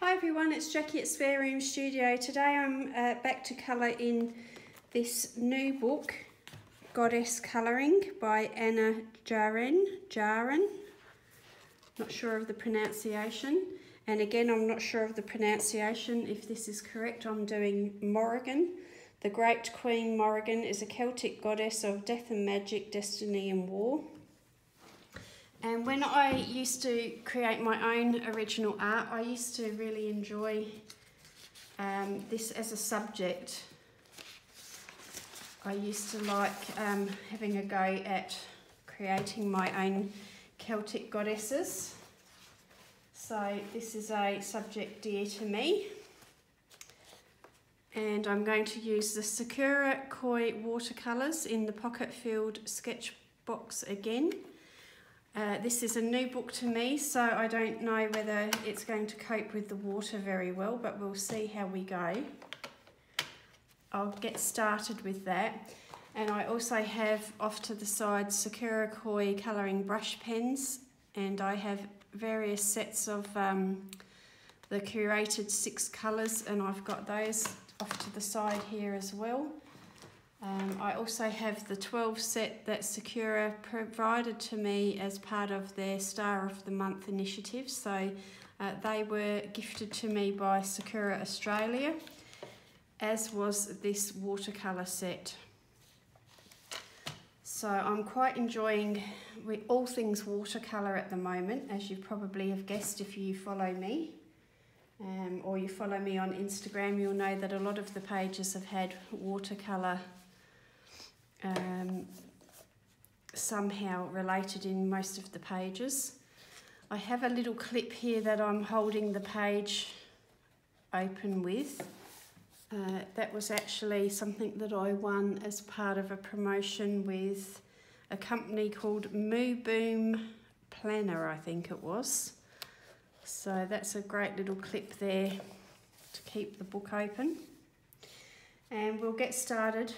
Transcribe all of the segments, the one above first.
Hi everyone, it's Jackie at Spare Room Studio. Today I'm uh, back to colour in this new book, Goddess Colouring by Ana Jaren. Jaren. Not sure of the pronunciation. And again, I'm not sure of the pronunciation if this is correct. I'm doing Morrigan. The Great Queen Morrigan is a Celtic goddess of death and magic, destiny and war. And when I used to create my own original art, I used to really enjoy um, this as a subject. I used to like um, having a go at creating my own Celtic goddesses. So this is a subject dear to me. And I'm going to use the Sakura Koi watercolours in the Pocket Field sketch box again. Uh, this is a new book to me, so I don't know whether it's going to cope with the water very well, but we'll see how we go. I'll get started with that. And I also have off to the side Sakura Koi colouring brush pens, and I have various sets of um, the curated six colours, and I've got those off to the side here as well. Um, I also have the 12 set that Sakura provided to me as part of their Star of the Month initiative. So uh, they were gifted to me by Sakura Australia, as was this watercolour set. So I'm quite enjoying all things watercolour at the moment, as you probably have guessed if you follow me. Um, or you follow me on Instagram, you'll know that a lot of the pages have had watercolour um, somehow related in most of the pages. I have a little clip here that I'm holding the page open with. Uh, that was actually something that I won as part of a promotion with a company called Moo Boom Planner, I think it was. So that's a great little clip there to keep the book open. And we'll get started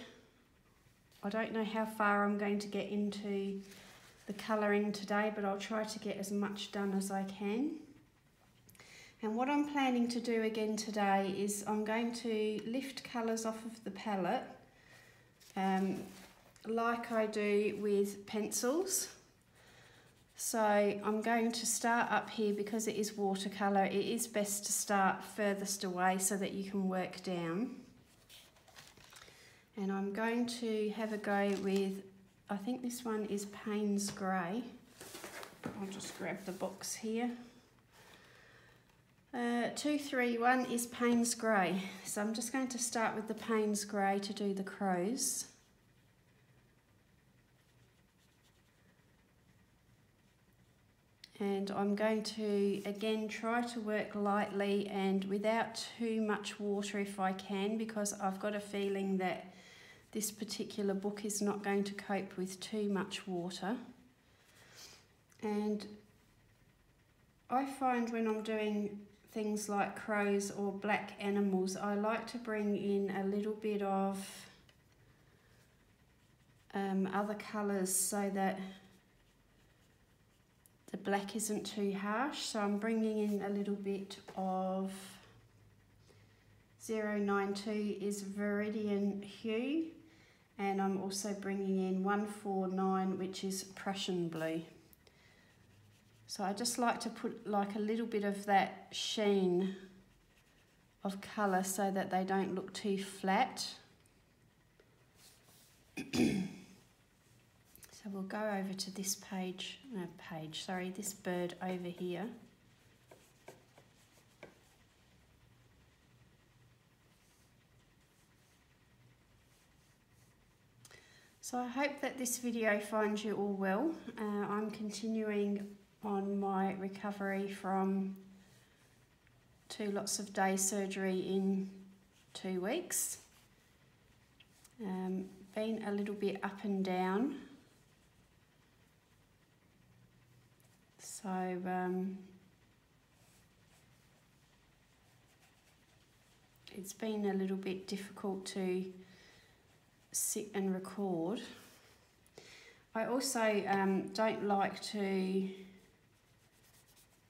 I don't know how far I'm going to get into the colouring today, but I'll try to get as much done as I can. And what I'm planning to do again today is I'm going to lift colours off of the palette um, like I do with pencils. So I'm going to start up here because it is watercolour. It is best to start furthest away so that you can work down and I'm going to have a go with, I think this one is Payne's Grey. I'll just grab the box here. Uh, 231 is Payne's Grey. So I'm just going to start with the Payne's Grey to do the crows. and I'm going to again try to work lightly and without too much water if I can because I've got a feeling that this particular book is not going to cope with too much water. And I find when I'm doing things like crows or black animals, I like to bring in a little bit of um, other colours so that the black isn't too harsh. So I'm bringing in a little bit of 092 is Viridian Hue and I'm also bringing in 149 which is Prussian blue. So I just like to put like a little bit of that sheen of colour so that they don't look too flat. so we'll go over to this page, no page, sorry, this bird over here. So I hope that this video finds you all well. Uh, I'm continuing on my recovery from two lots of day surgery in two weeks. Um, been a little bit up and down. So um, it's been a little bit difficult to sit and record. I also um, don't like to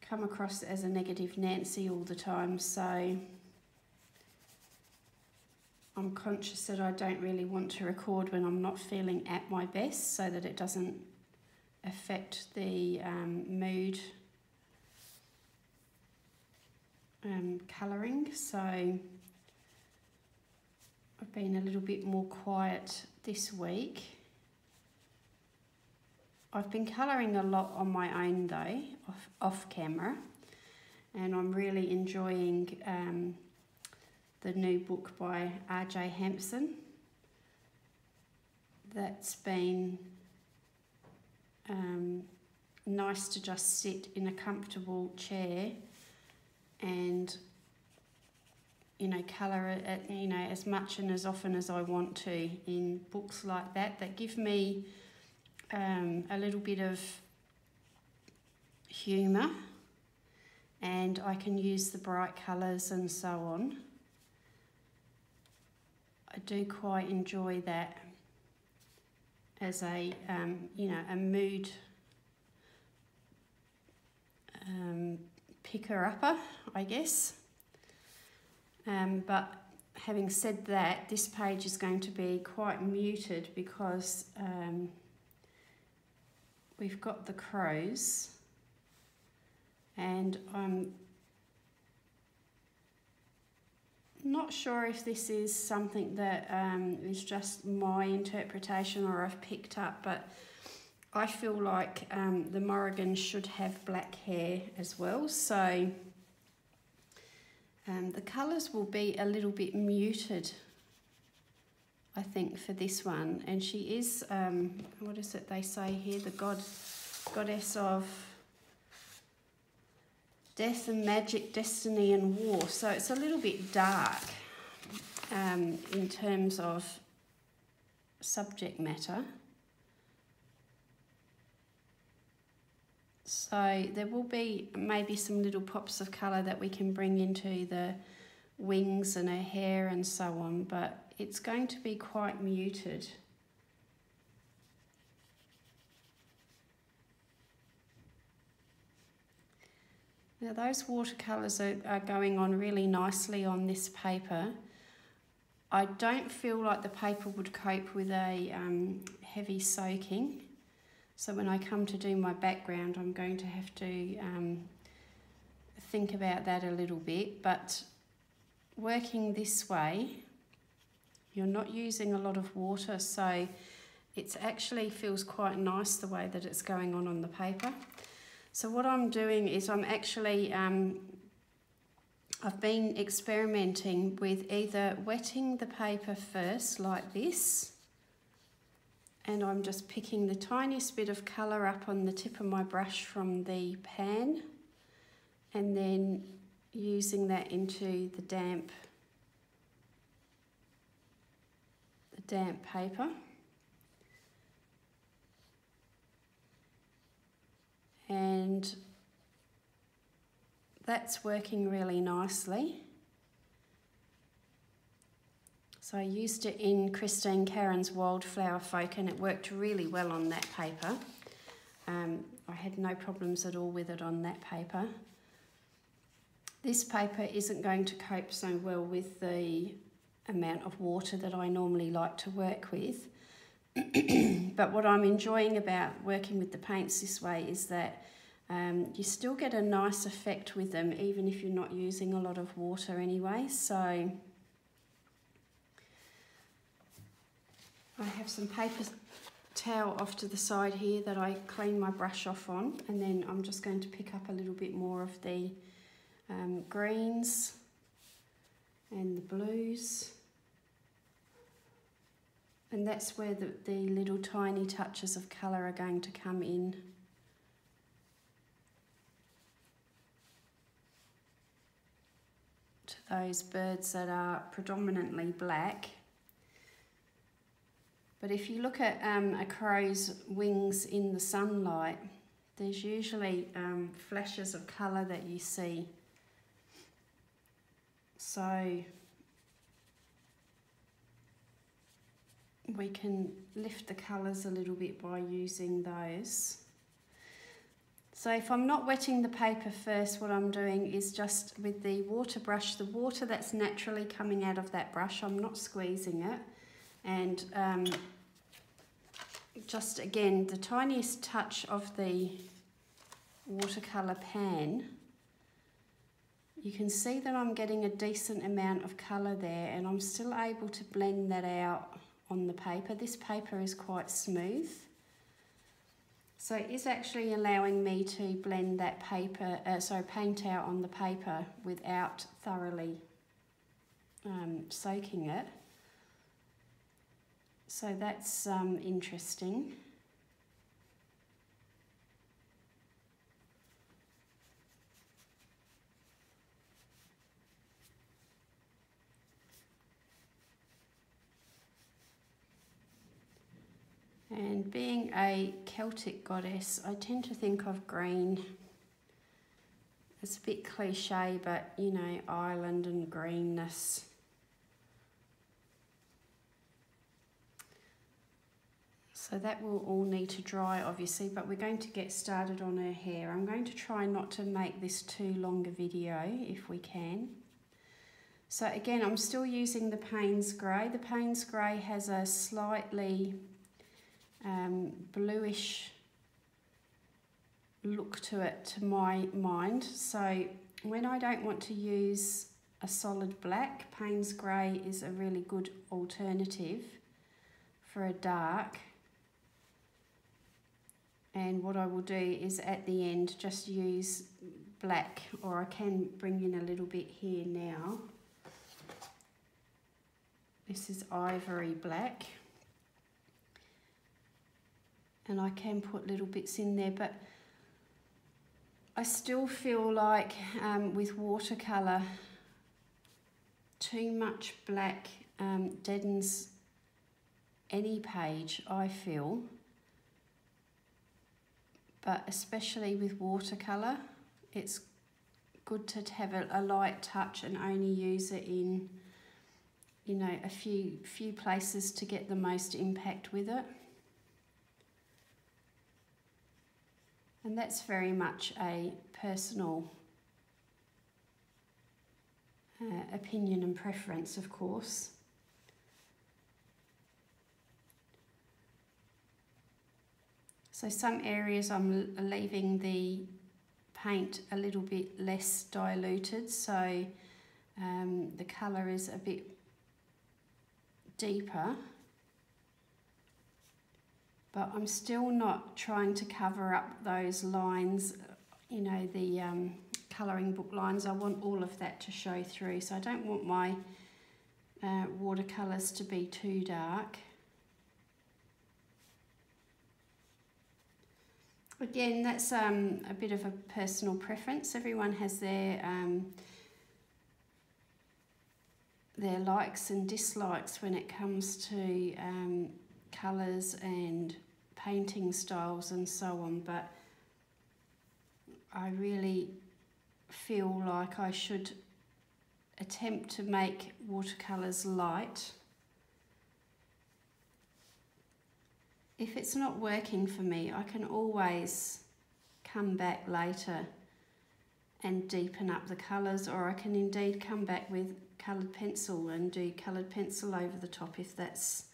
come across as a negative Nancy all the time, so I'm conscious that I don't really want to record when I'm not feeling at my best so that it doesn't affect the um, mood um, colouring. So I've been a little bit more quiet this week. I've been colouring a lot on my own though, off, off camera, and I'm really enjoying um, the new book by R.J. Hampson. That's been um, nice to just sit in a comfortable chair and you know colour it you know as much and as often as I want to in books like that that give me um, a little bit of humour and I can use the bright colours and so on. I do quite enjoy that as a um, you know a mood um, picker upper, I guess. Um, but having said that, this page is going to be quite muted because um, we've got the crows and I'm not sure if this is something that um, is just my interpretation or I've picked up, but I feel like um, the Morrigan should have black hair as well. So um, the colours will be a little bit muted, I think, for this one. And she is, um, what is it they say here? The god, goddess of death and magic, destiny and war. So it's a little bit dark um, in terms of subject matter. So there will be maybe some little pops of colour that we can bring into the wings and her hair and so on, but it's going to be quite muted. Now those watercolours are, are going on really nicely on this paper. I don't feel like the paper would cope with a um, heavy soaking. So when I come to do my background, I'm going to have to um, think about that a little bit. But working this way, you're not using a lot of water, so it actually feels quite nice the way that it's going on on the paper. So what I'm doing is I'm actually, um, I've been experimenting with either wetting the paper first like this, and I'm just picking the tiniest bit of colour up on the tip of my brush from the pan, and then using that into the damp, the damp paper. and that's working really nicely. So I used it in Christine Karron's Wildflower Folk and it worked really well on that paper. Um, I had no problems at all with it on that paper. This paper isn't going to cope so well with the amount of water that I normally like to work with. but what I'm enjoying about working with the paints this way is that um, you still get a nice effect with them even if you're not using a lot of water anyway. So I have some paper towel off to the side here that I clean my brush off on and then I'm just going to pick up a little bit more of the um, greens and the blues and that's where the, the little tiny touches of colour are going to come in. To those birds that are predominantly black. But if you look at um, a crow's wings in the sunlight, there's usually um, flashes of colour that you see. So we can lift the colours a little bit by using those. So if I'm not wetting the paper first, what I'm doing is just with the water brush, the water that's naturally coming out of that brush, I'm not squeezing it. And um, just again, the tiniest touch of the watercolour pan, you can see that I'm getting a decent amount of colour there and I'm still able to blend that out on the paper. This paper is quite smooth. So it is actually allowing me to blend that paper, uh, sorry, paint out on the paper without thoroughly um, soaking it. So that's um, interesting. And being a Celtic goddess, I tend to think of green. It's a bit cliche, but you know, Ireland and greenness. So that will all need to dry obviously, but we're going to get started on her hair. I'm going to try not to make this too long a video if we can. So again, I'm still using the Payne's Grey. The Payne's Grey has a slightly um, bluish look to it to my mind. So when I don't want to use a solid black, Payne's Grey is a really good alternative for a dark. And what I will do is at the end just use black or I can bring in a little bit here now. This is ivory black and I can put little bits in there but I still feel like um, with watercolour too much black um, deadens any page I feel but especially with watercolour it's good to have a, a light touch and only use it in you know a few few places to get the most impact with it And that's very much a personal uh, opinion and preference, of course. So some areas I'm leaving the paint a little bit less diluted, so um, the colour is a bit deeper but I'm still not trying to cover up those lines, you know, the um, colouring book lines. I want all of that to show through, so I don't want my uh, watercolours to be too dark. Again, that's um, a bit of a personal preference. Everyone has their um, their likes and dislikes when it comes to um, colours and painting styles and so on, but I really feel like I should attempt to make watercolours light. If it's not working for me, I can always come back later and deepen up the colours or I can indeed come back with coloured pencil and do coloured pencil over the top if that's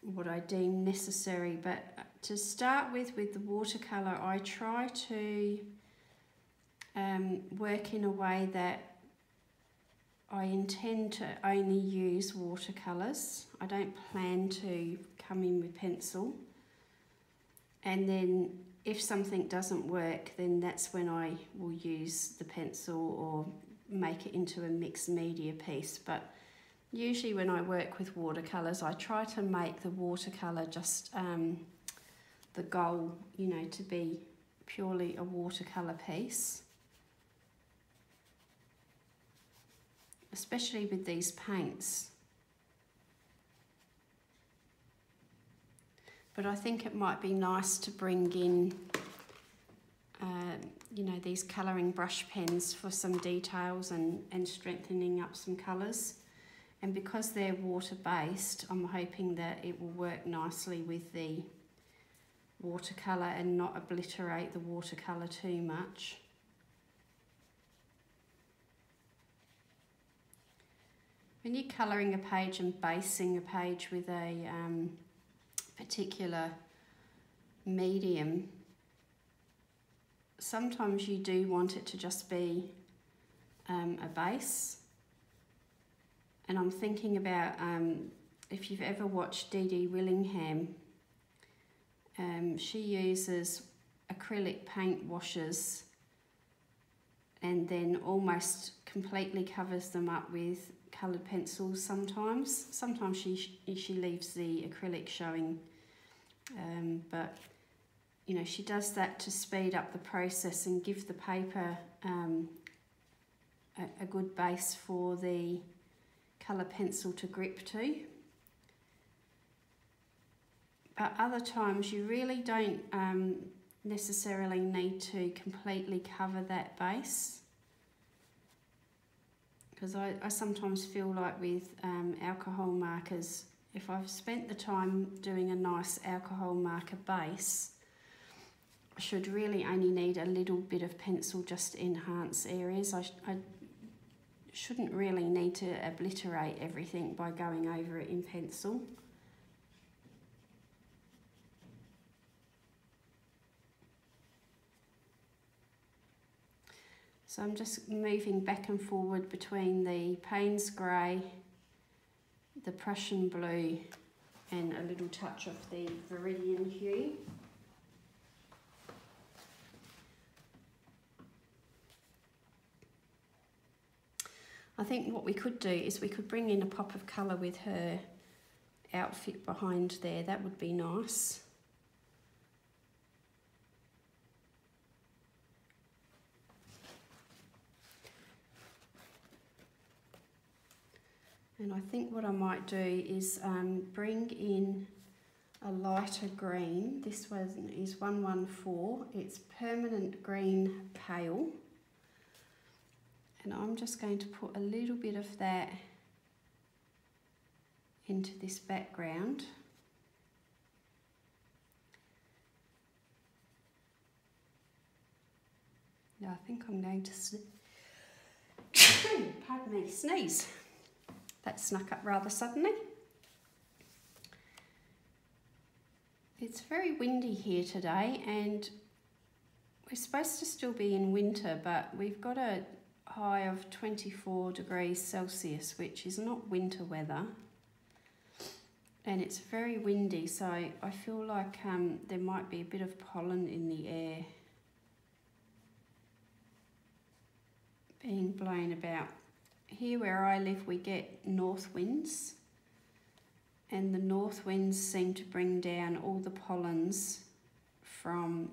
what I deem necessary. But to start with, with the watercolour, I try to um, work in a way that I intend to only use watercolours. I don't plan to come in with pencil. And then if something doesn't work, then that's when I will use the pencil or make it into a mixed media piece. But usually when I work with watercolours, I try to make the watercolour just um, the goal, you know, to be purely a watercolour piece. Especially with these paints. But I think it might be nice to bring in, uh, you know, these colouring brush pens for some details and, and strengthening up some colours. And because they're water based, I'm hoping that it will work nicely with the watercolour and not obliterate the watercolour too much. When you're colouring a page and basing a page with a um, particular medium, sometimes you do want it to just be um, a base. And I'm thinking about um, if you've ever watched Dee Dee Willingham, um, she uses acrylic paint washes and then almost completely covers them up with coloured pencils sometimes. Sometimes she, she leaves the acrylic showing, um, but you know, she does that to speed up the process and give the paper um, a, a good base for the colour pencil to grip to. But other times you really don't um, necessarily need to completely cover that base because I, I sometimes feel like with um, alcohol markers, if I've spent the time doing a nice alcohol marker base, I should really only need a little bit of pencil just to enhance areas. I, I shouldn't really need to obliterate everything by going over it in pencil. So I'm just moving back and forward between the Payne's Grey, the Prussian Blue and a little touch of the Viridian Hue. I think what we could do is we could bring in a pop of colour with her outfit behind there. That would be nice. And I think what I might do is um, bring in a lighter green. This one is 114. It's permanent green pale. And I'm just going to put a little bit of that into this background. Now I think I'm going to, pardon me, sneeze. That snuck up rather suddenly. It's very windy here today and we're supposed to still be in winter but we've got a high of 24 degrees Celsius which is not winter weather and it's very windy so I feel like um, there might be a bit of pollen in the air being blown about here where I live we get north winds and the north winds seem to bring down all the pollens from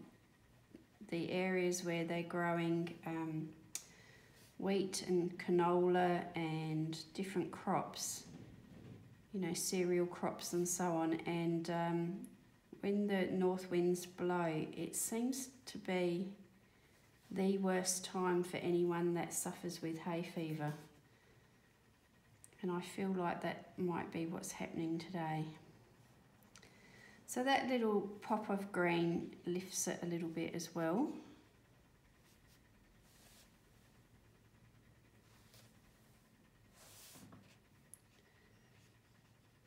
the areas where they're growing um, wheat and canola and different crops, you know, cereal crops and so on. And um, when the north winds blow, it seems to be the worst time for anyone that suffers with hay fever and I feel like that might be what's happening today. So that little pop of green lifts it a little bit as well.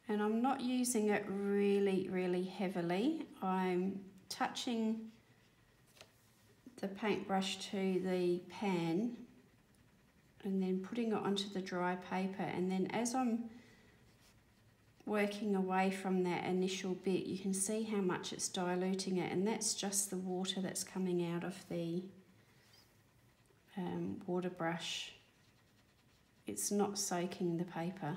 And I'm not using it really, really heavily. I'm touching the paintbrush to the pan and then putting it onto the dry paper. And then as I'm working away from that initial bit you can see how much it's diluting it. And that's just the water that's coming out of the um, water brush. It's not soaking the paper.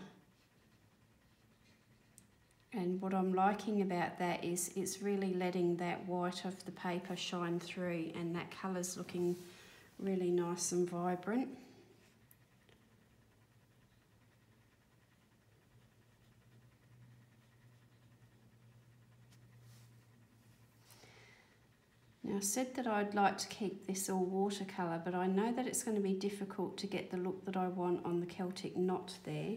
And what I'm liking about that is it's really letting that white of the paper shine through and that colour's looking really nice and vibrant. Now I said that I'd like to keep this all watercolour, but I know that it's going to be difficult to get the look that I want on the Celtic knot there.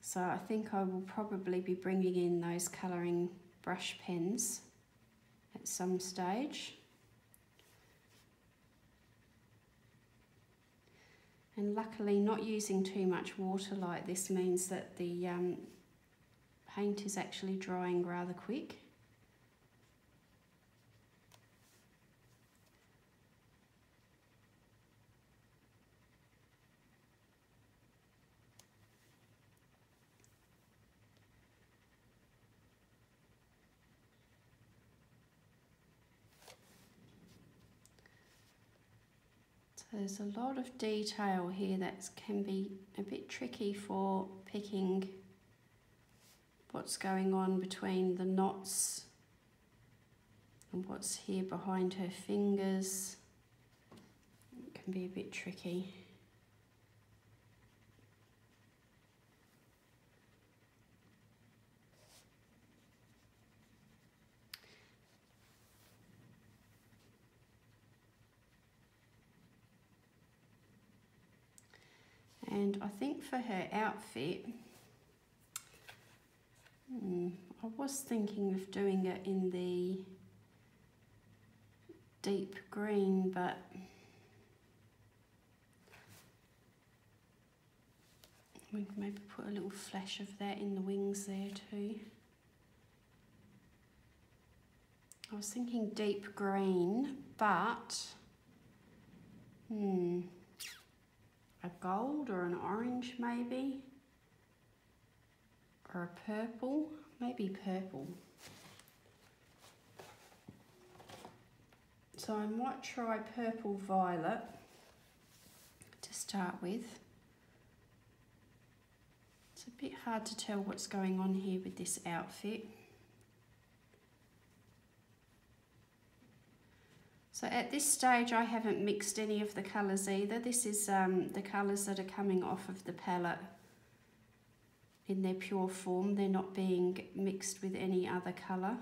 So I think I will probably be bringing in those colouring brush pens. at some stage. And luckily not using too much water like this means that the um, paint is actually drying rather quick. There's a lot of detail here that can be a bit tricky for picking what's going on between the knots and what's here behind her fingers. It can be a bit tricky. And I think for her outfit, hmm, I was thinking of doing it in the deep green, but we maybe put a little flash of that in the wings there too. I was thinking deep green, but hmm a gold or an orange maybe? Or a purple? Maybe purple. So I might try purple violet to start with. It's a bit hard to tell what's going on here with this outfit So at this stage I haven't mixed any of the colours either. This is um, the colours that are coming off of the palette in their pure form. They're not being mixed with any other colour.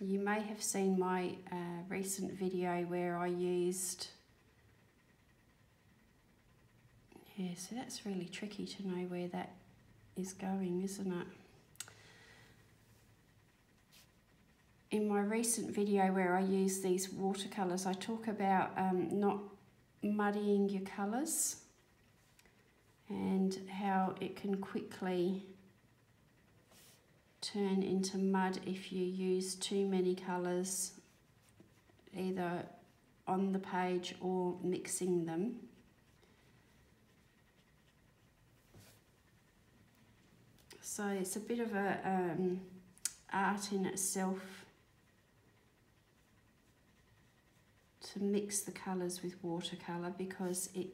You may have seen my uh, recent video where I used yeah, so that's really tricky to know where that is going, isn't it? In my recent video where I use these watercolours, I talk about um, not muddying your colours and how it can quickly turn into mud if you use too many colours either on the page or mixing them. So it's a bit of a um, art in itself to mix the colours with watercolour because it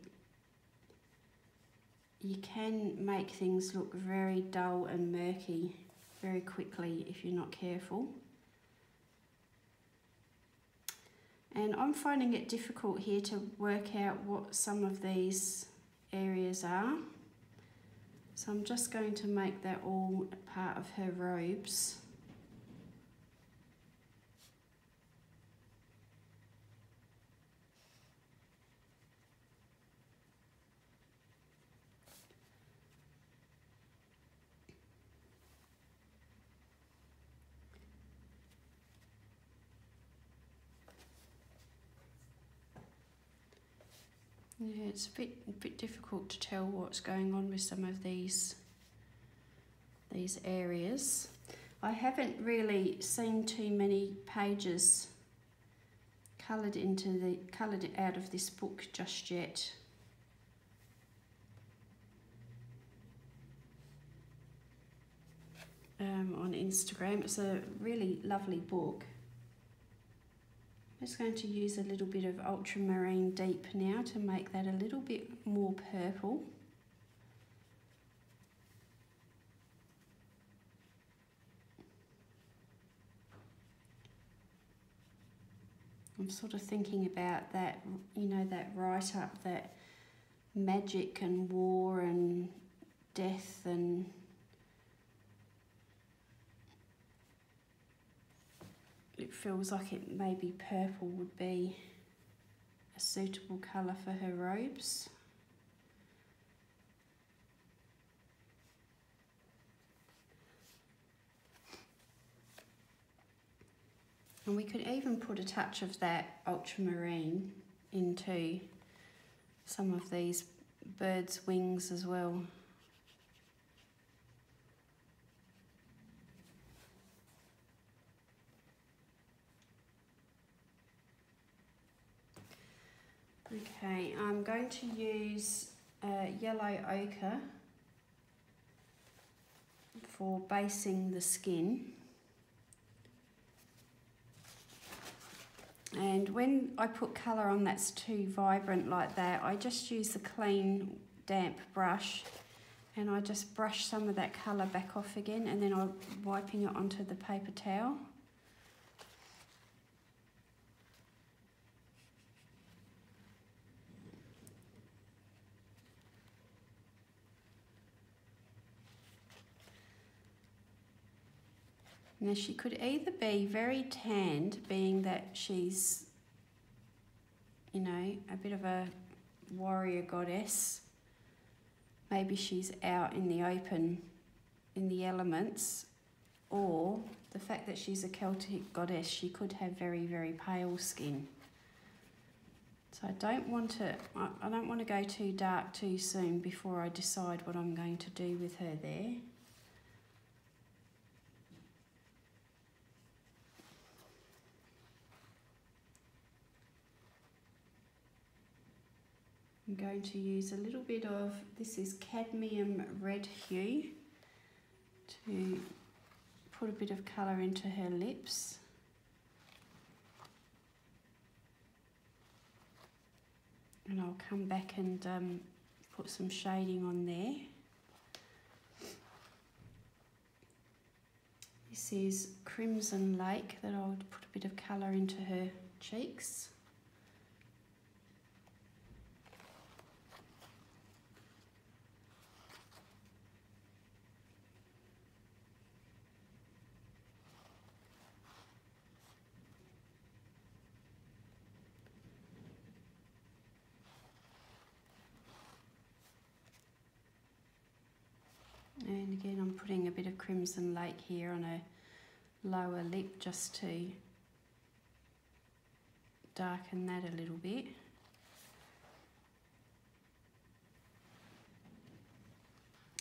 you can make things look very dull and murky very quickly if you're not careful. And I'm finding it difficult here to work out what some of these areas are. So I'm just going to make that all part of her robes. Yeah, it's a bit a bit difficult to tell what's going on with some of these these areas. I haven't really seen too many pages coloured into the coloured out of this book just yet. Um, on Instagram. It's a really lovely book. I'm just going to use a little bit of ultramarine deep now to make that a little bit more purple. I'm sort of thinking about that, you know, that write up that magic and war and death and it feels like it maybe purple would be a suitable colour for her robes. And we could even put a touch of that ultramarine into some of these bird's wings as well. Okay, I'm going to use uh, yellow ochre for basing the skin. And when I put colour on that's too vibrant like that, I just use the clean damp brush and I just brush some of that colour back off again and then I'm wiping it onto the paper towel. Now she could either be very tanned, being that she's, you know, a bit of a warrior goddess. Maybe she's out in the open, in the elements, or the fact that she's a Celtic goddess, she could have very, very pale skin. So I don't want to, I don't want to go too dark too soon before I decide what I'm going to do with her there. I'm going to use a little bit of, this is cadmium red hue, to put a bit of colour into her lips. And I'll come back and um, put some shading on there. This is Crimson Lake that I'll put a bit of colour into her cheeks. And again, I'm putting a bit of Crimson Lake here on a lower lip just to darken that a little bit.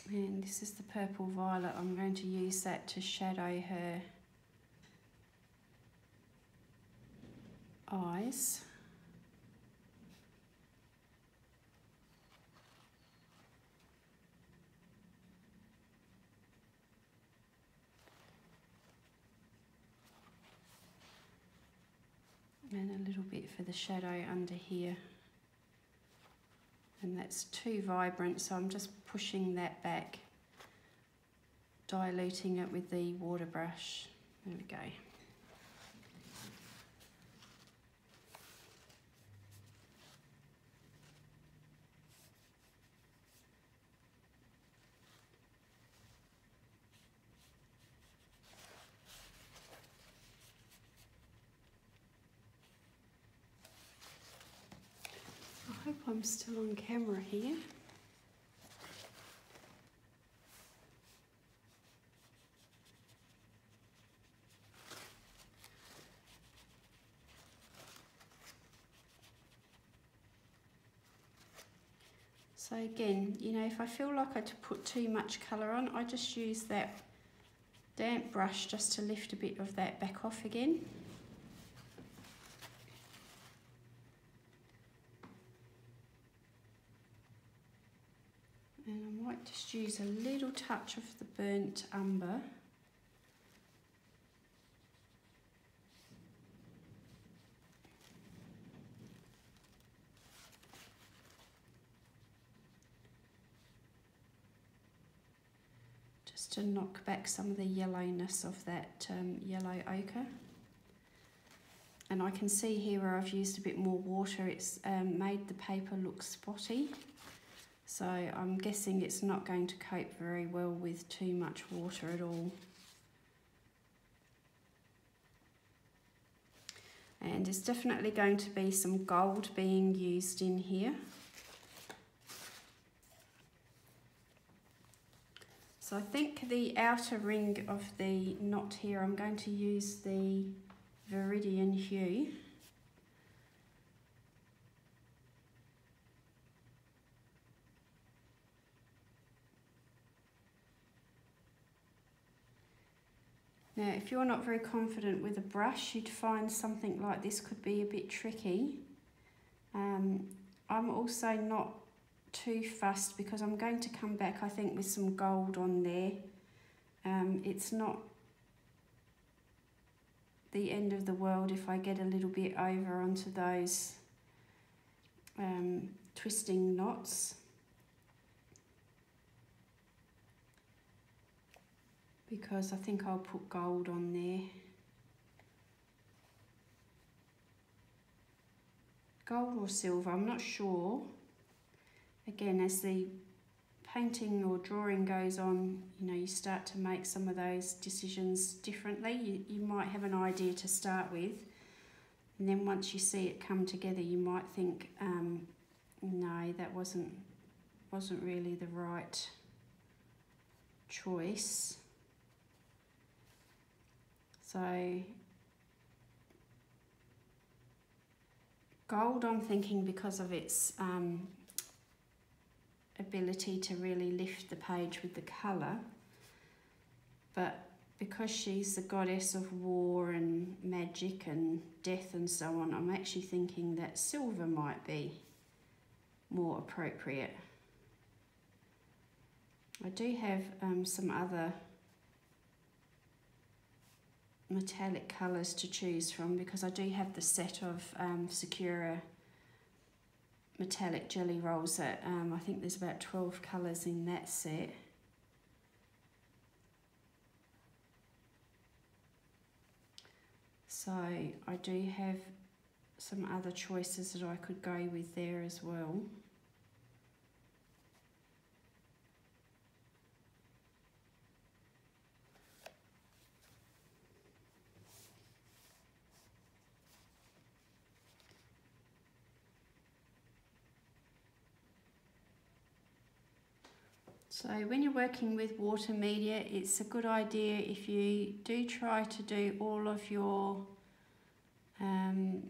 And this is the purple violet. I'm going to use that to shadow her eyes. And a little bit for the shadow under here. And that's too vibrant so I'm just pushing that back diluting it with the water brush. There we go hope I'm still on camera here. So again, you know, if I feel like I put too much colour on, I just use that damp brush just to lift a bit of that back off again. Just use a little touch of the burnt umber. Just to knock back some of the yellowness of that um, yellow ochre. And I can see here where I've used a bit more water, it's um, made the paper look spotty. So I'm guessing it's not going to cope very well with too much water at all. And there's definitely going to be some gold being used in here. So I think the outer ring of the knot here, I'm going to use the Viridian Hue. Now, if you're not very confident with a brush, you'd find something like this could be a bit tricky. Um, I'm also not too fussed because I'm going to come back, I think, with some gold on there. Um, it's not the end of the world if I get a little bit over onto those um, twisting knots. Because I think I'll put gold on there. Gold or silver, I'm not sure. Again, as the painting or drawing goes on, you know, you start to make some of those decisions differently. You, you might have an idea to start with, and then once you see it come together, you might think, um, no, that wasn't wasn't really the right choice. So gold I'm thinking because of its um, ability to really lift the page with the colour but because she's the goddess of war and magic and death and so on I'm actually thinking that silver might be more appropriate. I do have um, some other metallic colours to choose from because I do have the set of um, Sakura metallic Gelly Rolls that um, I think there's about 12 colours in that set. So I do have some other choices that I could go with there as well. So when you're working with water media, it's a good idea if you do try to do all of your um,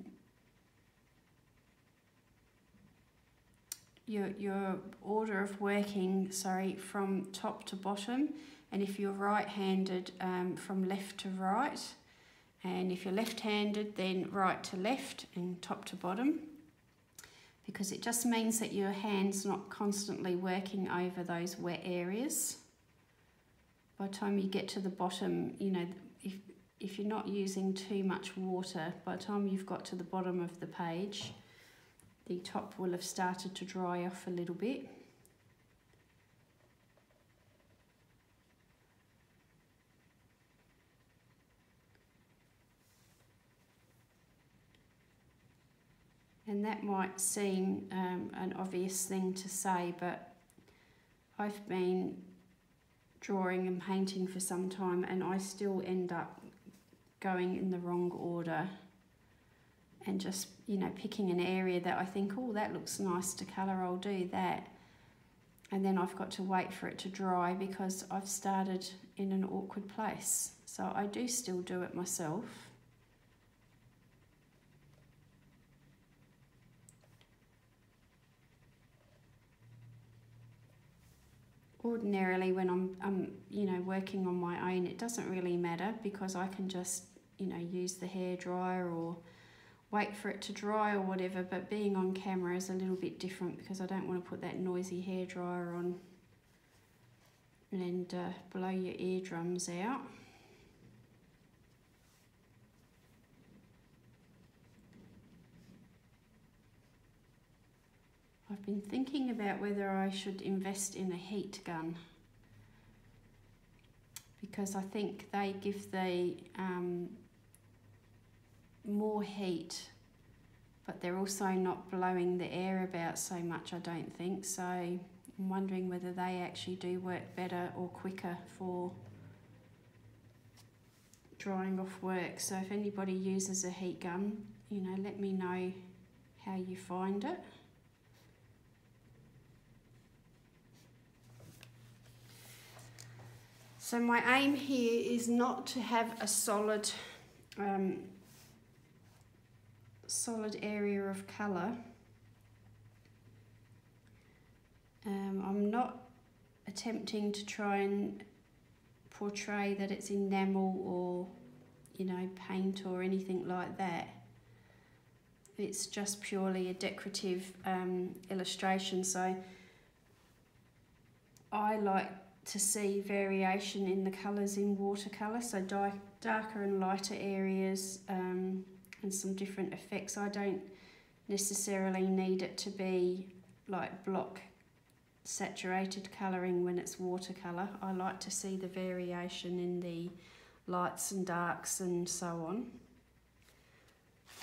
your, your order of working, sorry, from top to bottom. And if you're right-handed, um, from left to right. And if you're left-handed, then right to left and top to bottom because it just means that your hand's not constantly working over those wet areas. By the time you get to the bottom, you know, if, if you're not using too much water, by the time you've got to the bottom of the page, the top will have started to dry off a little bit. And that might seem um, an obvious thing to say, but I've been drawing and painting for some time and I still end up going in the wrong order and just, you know, picking an area that I think, oh, that looks nice to colour, I'll do that. And then I've got to wait for it to dry because I've started in an awkward place. So I do still do it myself. Ordinarily when I'm, I'm you know working on my own it doesn't really matter because I can just you know use the hair dryer or wait for it to dry or whatever but being on camera is a little bit different because I don't want to put that noisy hair dryer on and uh, blow your eardrums out. I've been thinking about whether I should invest in a heat gun. Because I think they give the um, more heat but they're also not blowing the air about so much I don't think. So I'm wondering whether they actually do work better or quicker for drying off work. So if anybody uses a heat gun you know let me know how you find it So my aim here is not to have a solid um, solid area of colour. Um, I'm not attempting to try and portray that it's enamel or you know paint or anything like that it's just purely a decorative um, illustration so I like to see variation in the colours in watercolour so di darker and lighter areas um, and some different effects I don't necessarily need it to be like block saturated colouring when it's watercolour. I like to see the variation in the lights and darks and so on.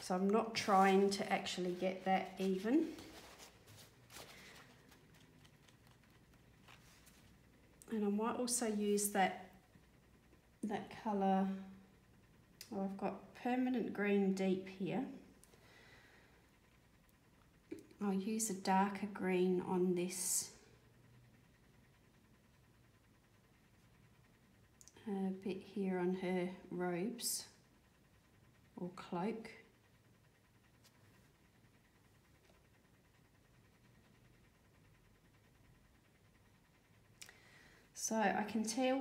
So I'm not trying to actually get that even. And I might also use that that colour, oh, I've got permanent green deep here. I'll use a darker green on this a bit here on her robes or cloak. So I can tell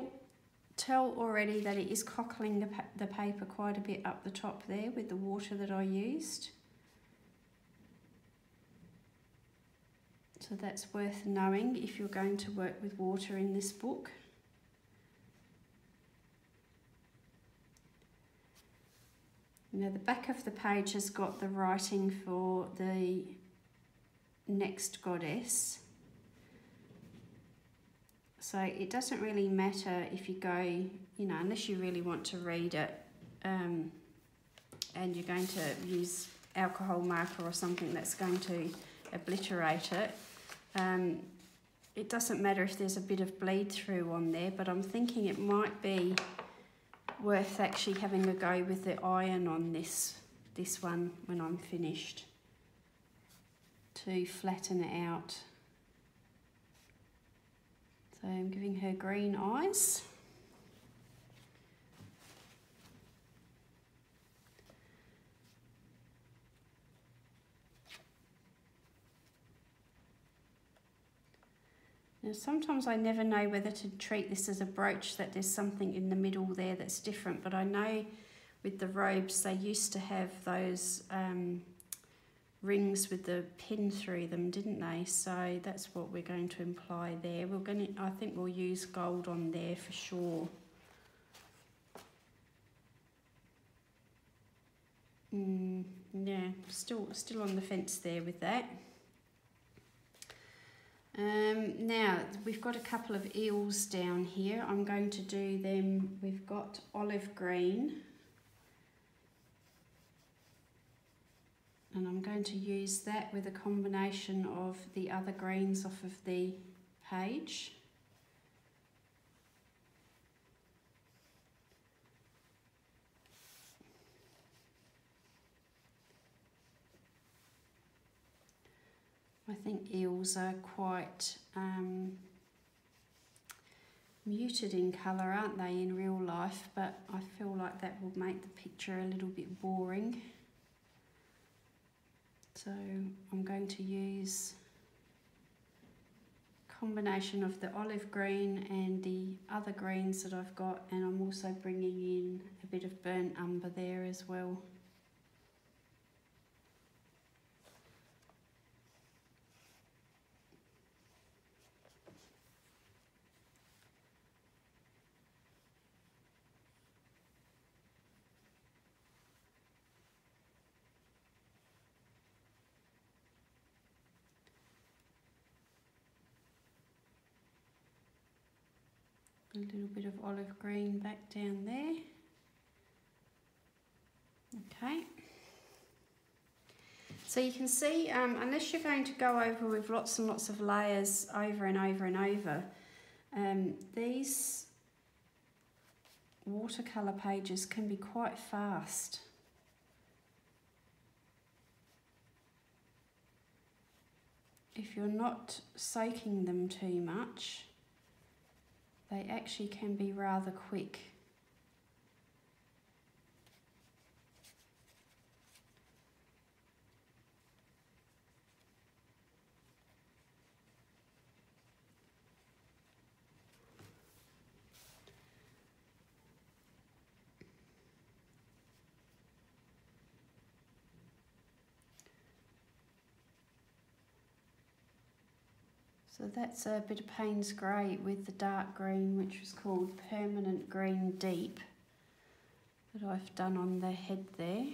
tell already that it is cockling the, pa the paper quite a bit up the top there with the water that I used. So that's worth knowing if you're going to work with water in this book. Now the back of the page has got the writing for the next goddess. So it doesn't really matter if you go, you know, unless you really want to read it um, and you're going to use alcohol marker or something that's going to obliterate it. Um, it doesn't matter if there's a bit of bleed through on there, but I'm thinking it might be worth actually having a go with the iron on this, this one when I'm finished to flatten it out. So I'm giving her green eyes. Now sometimes I never know whether to treat this as a brooch that there's something in the middle there that's different but I know with the robes they used to have those um, rings with the pin through them didn't they? So that's what we're going to imply there. We're going to I think we'll use gold on there for sure. Mm, yeah still still on the fence there with that. Um, now, we've got a couple of eels down here. I'm going to do them, we've got olive green. And I'm going to use that with a combination of the other greens off of the page. I think eels are quite um, muted in colour, aren't they, in real life? But I feel like that will make the picture a little bit boring. So I'm going to use combination of the olive green and the other greens that I've got and I'm also bringing in a bit of burnt umber there as well. A little bit of olive green back down there. Okay. So you can see, um, unless you're going to go over with lots and lots of layers over and over and over, um, these watercolour pages can be quite fast. If you're not soaking them too much, they actually can be rather quick. So that's a bit of Payne's Grey with the dark green, which was called Permanent Green Deep, that I've done on the head there.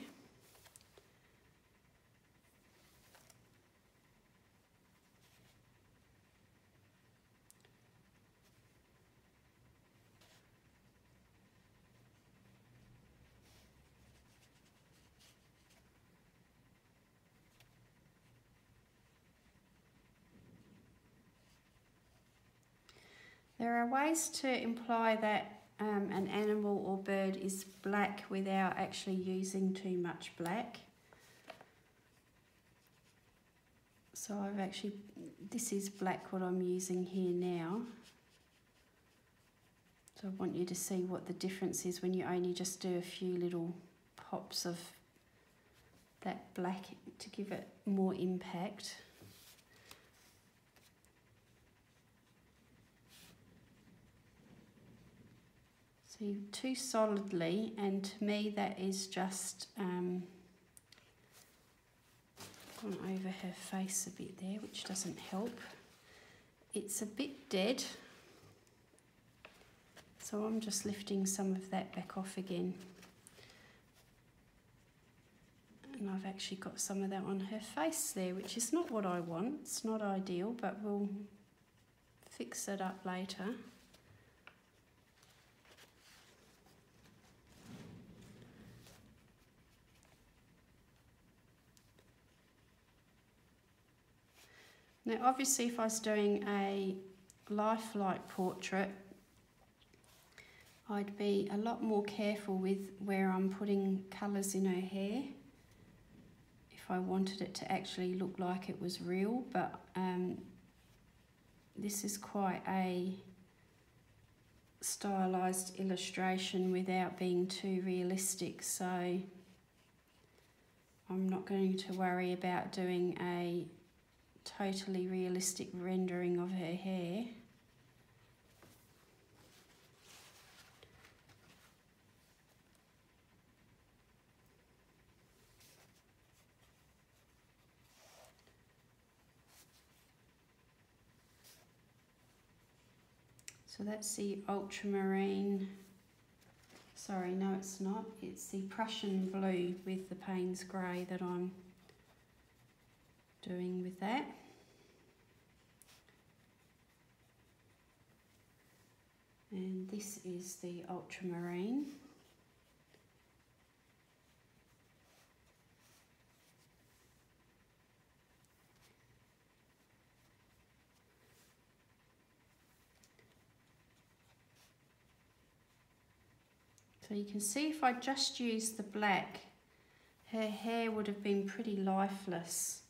There are ways to imply that um, an animal or bird is black without actually using too much black. So I've actually, this is black what I'm using here now. So I want you to see what the difference is when you only just do a few little pops of that black to give it more impact. Too solidly, and to me that is just um, gone over her face a bit there, which doesn't help. It's a bit dead, so I'm just lifting some of that back off again. And I've actually got some of that on her face there, which is not what I want. It's not ideal, but we'll fix it up later. Now obviously if I was doing a lifelike portrait, I'd be a lot more careful with where I'm putting colours in her hair if I wanted it to actually look like it was real, but um, this is quite a stylized illustration without being too realistic, so I'm not going to worry about doing a totally realistic rendering of her hair. So that's the ultramarine, sorry, no it's not, it's the Prussian blue with the Payne's grey that I'm doing with that. And this is the ultramarine. So you can see if I just used the black, her hair would have been pretty lifeless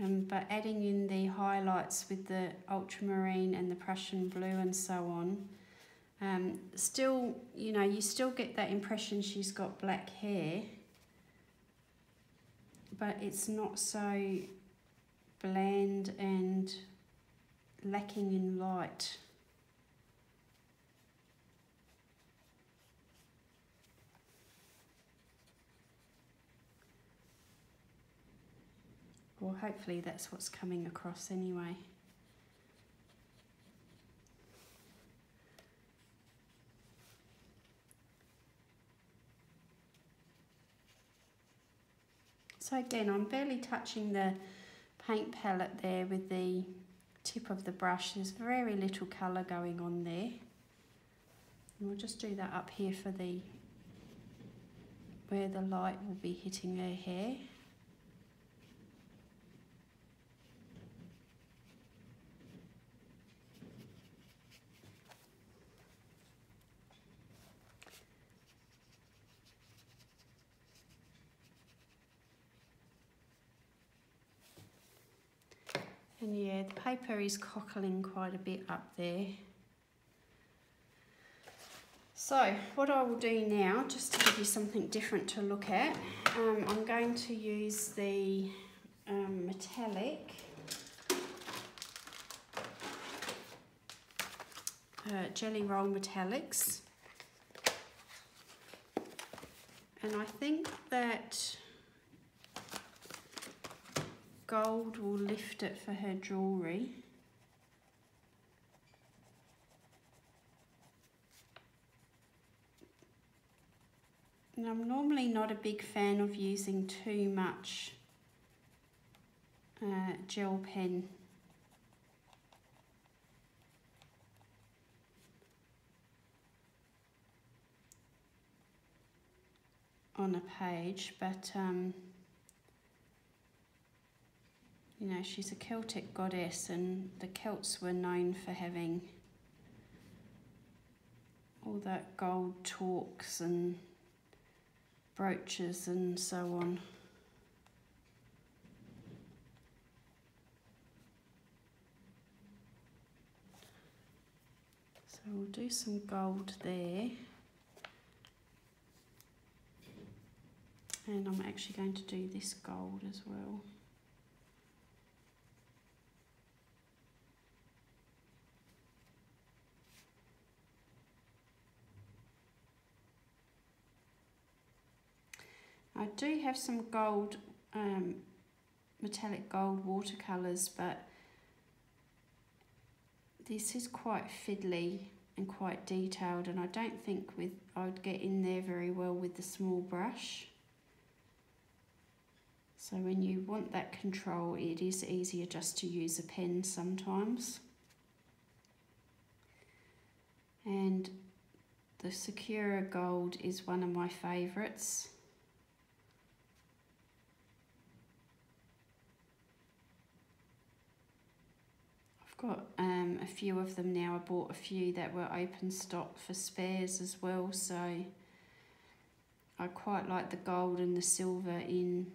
um, but adding in the highlights with the ultramarine and the Prussian blue and so on, um, still, you know, you still get that impression she's got black hair, but it's not so bland and lacking in light. Well, hopefully that's what's coming across anyway. So again, I'm barely touching the paint palette there with the tip of the brush. There's very little colour going on there. And we'll just do that up here for the where the light will be hitting her hair. And yeah, the paper is cockling quite a bit up there. So what I will do now, just to give you something different to look at, um, I'm going to use the um, metallic uh, Gelly Roll Metallics. And I think that gold will lift it for her jewellery. I'm normally not a big fan of using too much uh, gel pen on a page, but um, you know, she's a Celtic goddess, and the Celts were known for having all that gold torques and brooches and so on. So we'll do some gold there. And I'm actually going to do this gold as well. I do have some gold, um, metallic gold watercolours, but this is quite fiddly and quite detailed and I don't think with I'd get in there very well with the small brush. So when you want that control, it is easier just to use a pen sometimes. And the Sakura Gold is one of my favourites. Got um, a few of them now. I bought a few that were open stock for spares as well. So I quite like the gold and the silver in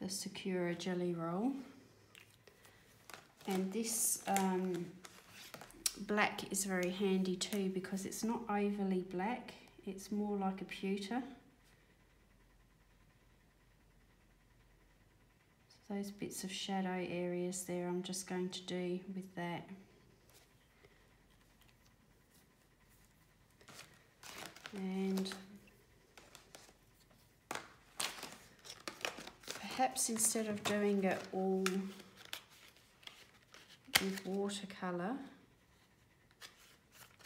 the Sakura Gelly Roll. And this um, black is very handy too because it's not overly black. It's more like a pewter. Those bits of shadow areas there I'm just going to do with that. And perhaps instead of doing it all with watercolour,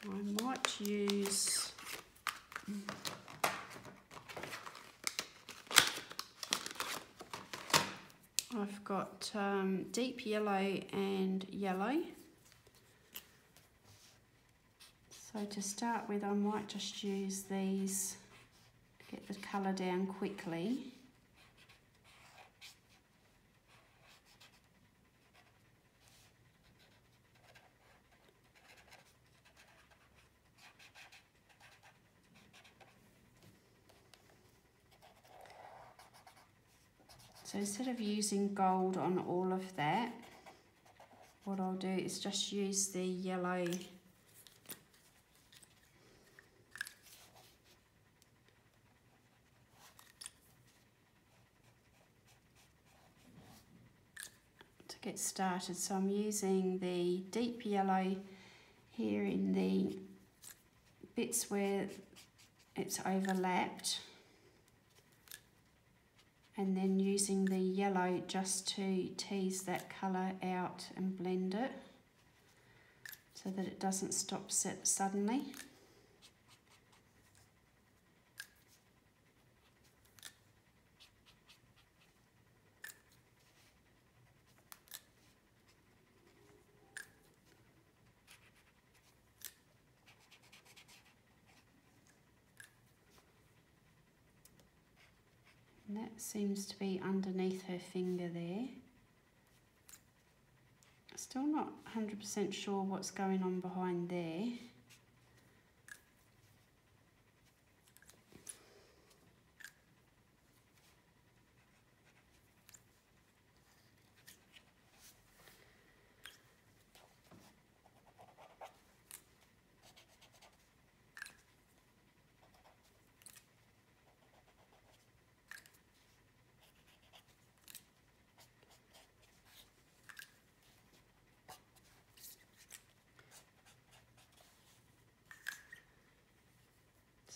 I might use I've got um, deep yellow and yellow. So to start with, I might just use these get the colour down quickly. So instead of using gold on all of that, what I'll do is just use the yellow to get started. So I'm using the deep yellow here in the bits where it's overlapped and then using the yellow just to tease that colour out and blend it so that it doesn't stop suddenly. Seems to be underneath her finger there. Still not 100% sure what's going on behind there.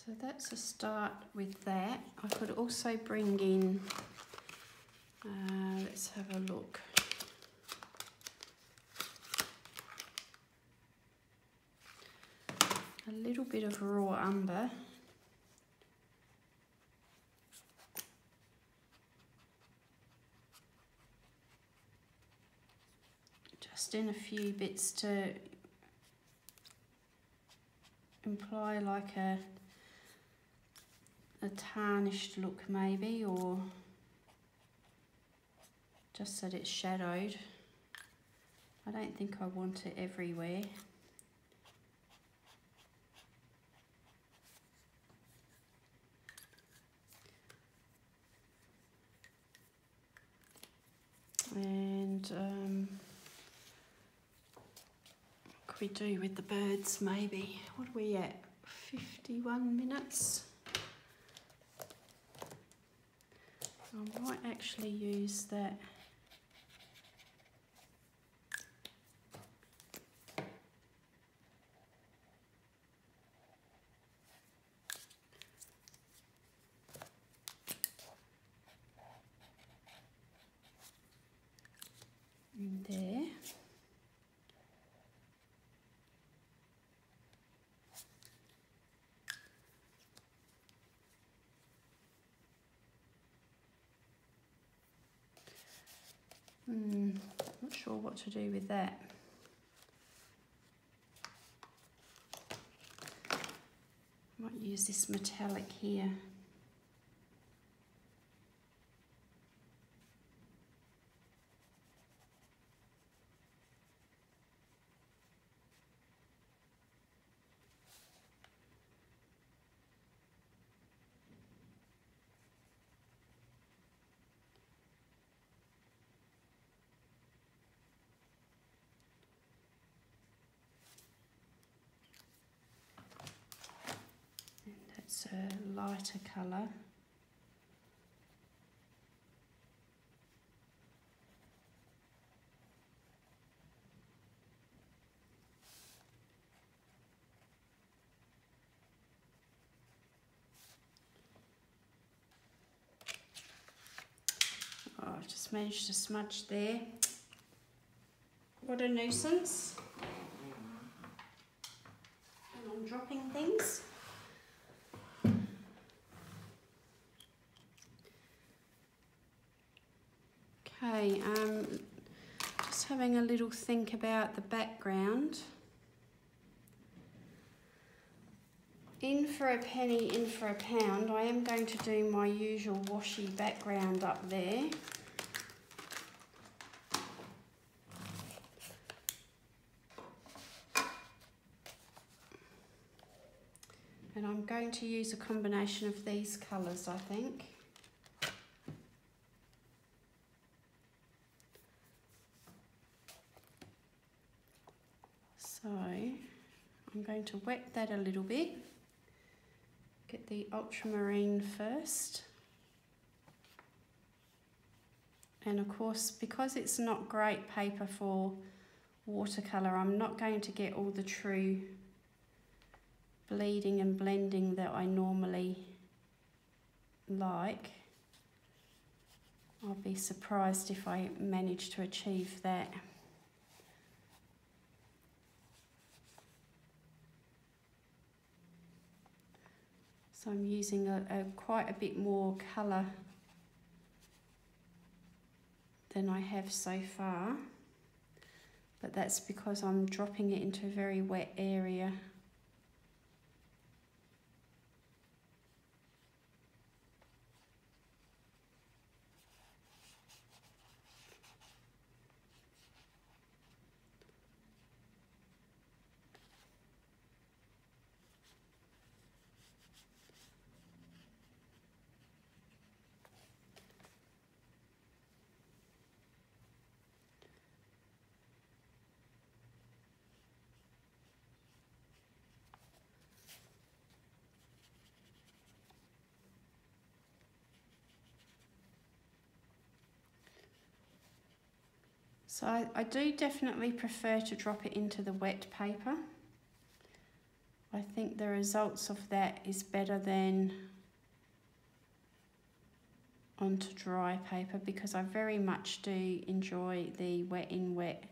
So that's a start with that. I could also bring in Uh, let's have a look. A little bit of raw umber. Just in a few bits to imply like a a tarnished look maybe or just that it's shadowed. I don't think I want it everywhere. And um, what could we do with the birds maybe? What are we at? 51 minutes? I might actually use that in there. Hmm, not sure what to do with that. Might use this metallic here. That's a lighter colour. Oh, I've just managed to smudge there. What a nuisance. And I'm dropping things. Okay, um, just having a little think about the background. In for a penny, in for a pound, I am going to do my usual washy background up there. And I'm going to use a combination of these colours, I think. So I'm going to wet that a little bit. Get the ultramarine first. And of course, because it's not great paper for watercolour, I'm not going to get all the true bleeding and blending that I normally like. I'll be surprised if I manage to achieve that. So I'm using a, a quite a bit more colour than I have so far. But that's because I'm dropping it into a very wet area. So I, I do definitely prefer to drop it into the wet paper. I think the results of that is better than onto dry paper because I very much do enjoy the wet in wet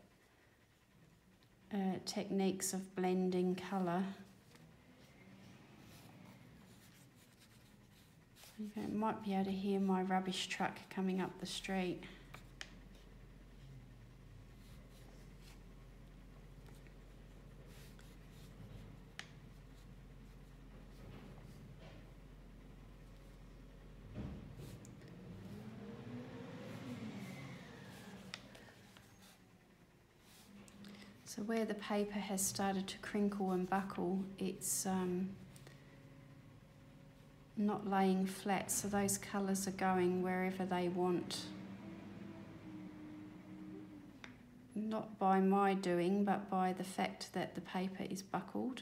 uh, techniques of blending colour. You might be able to hear my rubbish truck coming up the street. Where the paper has started to crinkle and buckle, it's um, not laying flat, so those colours are going wherever they want. Not by my doing, but by the fact that the paper is buckled.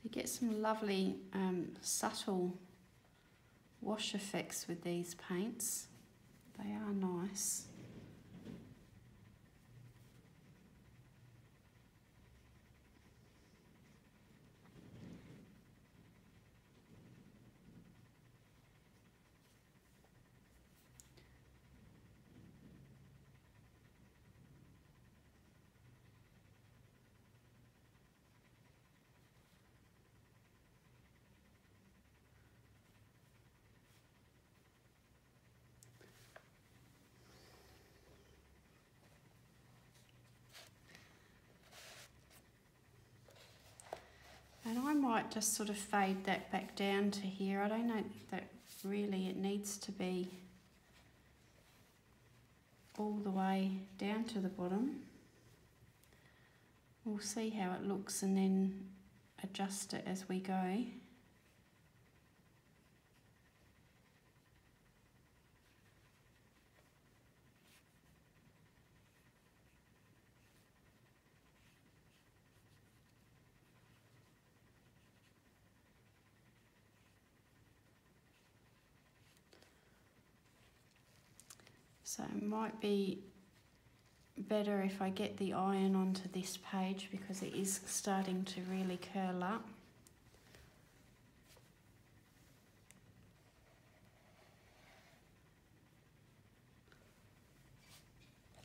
you get some lovely um, subtle wash effects with these paints. They are nice. And I might just sort of fade that back down to here. I don't know that really it needs to be all the way down to the bottom. We'll see how it looks and then adjust it as we go. So it might be better if I get the iron onto this page because it is starting to really curl up.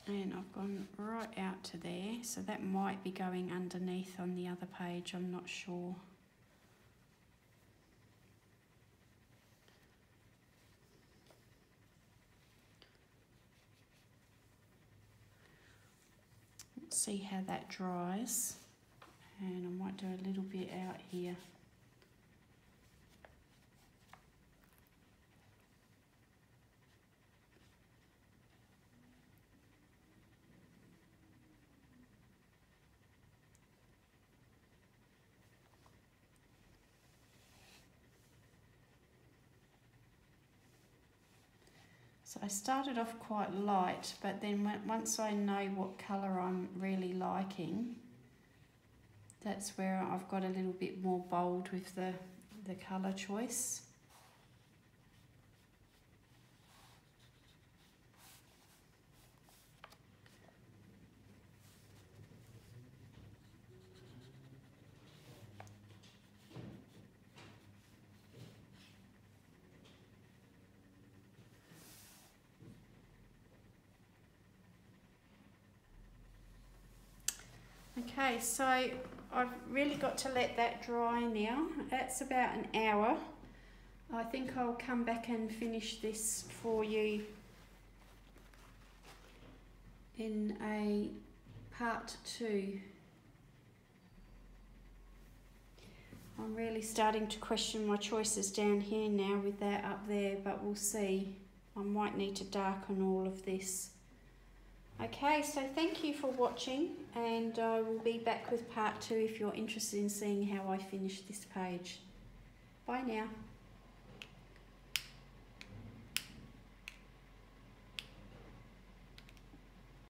And I've gone right out to there, so that might be going underneath on the other page, I'm not sure. See how that dries and I might do a little bit out here. I started off quite light, but then once I know what colour I'm really liking, that's where I've got a little bit more bold with the, the colour choice. Okay, so I've really got to let that dry now. That's about an hour. I think I'll come back and finish this for you in a part two. I'm really starting to question my choices down here now with that up there, but we'll see. I might need to darken all of this. Okay, so thank you for watching and I will be back with part two if you're interested in seeing how I finish this page. Bye now.